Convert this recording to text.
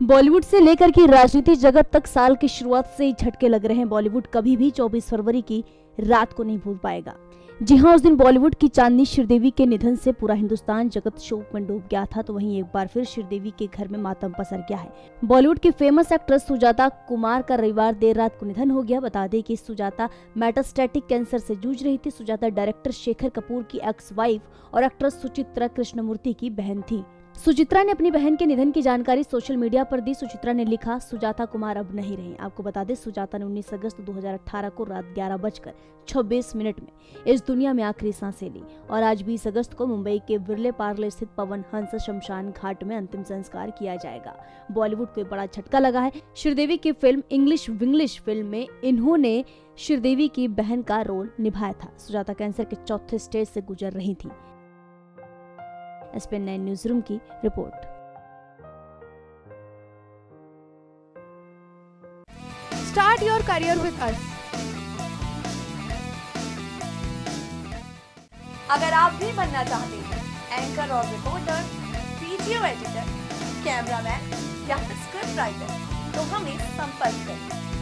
बॉलीवुड से लेकर के राजनीति जगत तक साल की शुरुआत से ही झटके लग रहे हैं बॉलीवुड। कभी भी 24 फरवरी की रात को नहीं भूल पाएगा। जी हाँ उस दिन बॉलीवुड की चांदनी श्रीदेवी के निधन से पूरा हिंदुस्तान जगत शोक में डूब गया था तो वहीं एक बार फिर श्रीदेवी के घर में मातम पसर गया है। बॉलीवुड की फ़ेमस एक्ट्रेस सुजाता कुमार का रविवार देर रात को निधन हो गया। बता दें कि सुजाता मेटास्टैटिक कैंसर से जूझ रही थी। सुजाता डायरेक्टर शेखर कपूर की एक्स वाइफ और एक्ट्रेस सुचित्रा कृष्णमूर्ति की बहन थी। सुचित्रा ने अपनी बहन के निधन की जानकारी सोशल मीडिया पर दी। सुचित्रा ने लिखा, सुजाता कुमार अब नहीं रही। आपको बता दें, सुजाता ने 19 अगस्त 2018 को रात ग्यारह बजकर छब्बीस मिनट में इस दुनिया में आखिरी साँसें ली और आज 20 अगस्त को मुंबई के बिरले पार्ले स्थित पवन हंस शमशान घाट में अंतिम संस्कार किया जाएगा। बॉलीवुड को बड़ा झटका लगा है। श्रीदेवी की फ़िल्म, इंग्लिश विंग्लिश फ़िल्म में इन्होंने श्रीदेवी की बहन का रोल निभाया था। सुजाता कैंसर के चौथे स्टेज से गुजर रही थी। एसपीएन नाइन न्यूज़ रूम की report start your career with us. अगर आप भी बनना चाहते हैं एंकर और रिपोर्टर, वीडियो एडिटर, कैमरामैन या स्क्रिप्ट राइटर तो हमें संपर्क करें